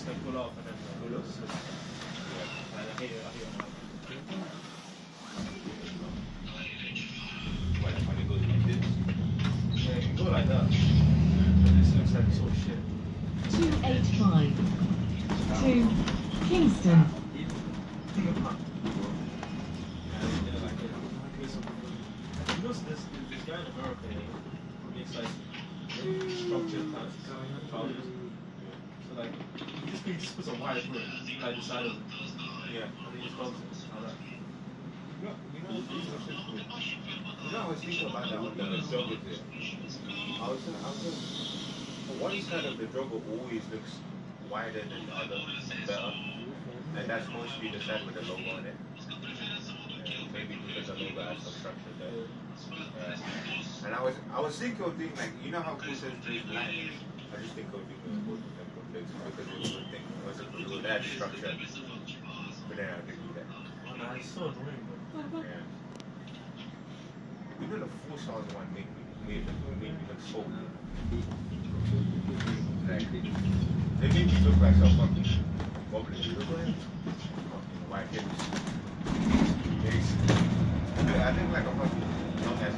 just gonna pull off and then uh, pull off. Yeah. I hate it. I hate it. When when it goes like this. Yeah, you can go like that. But this looks like sort of shit. 285. To Kingston. You know, this, this guy in America, he makes like structured type trousers. So like, he just, puts a wire through it, like the side. Yeah. And he just folds it. Like. You know, you know, you know, you I was thinking about that with the jogger there. I was, I was, one side of the jogger always looks wider than the other, better, and that's mostly the side with the logo on it. Maybe because the logo has some structure there. Yeah. And I was, I was thinking of doing like, you know how Cool says lines. I just think of doing because it would think it was a would add structure. But then I didn't do that. Yeah. You know the four stars one made me made, made me look so good. They made me look like some fucking goblin. Fucking white hips. Basically. I think like a fucking young ass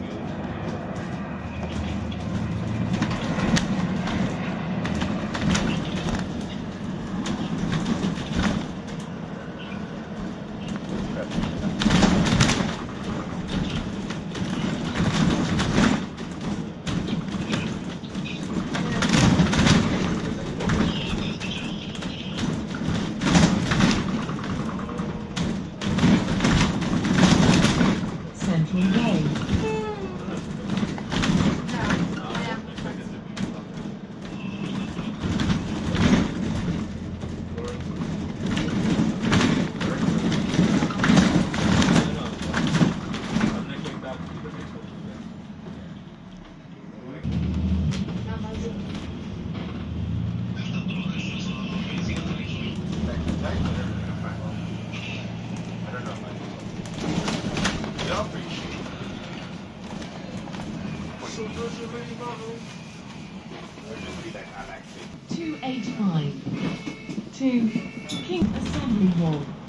Central Way. I don't know. Y'all pretty shit. Or just be like, I like it. 285. To King Assembly Hall.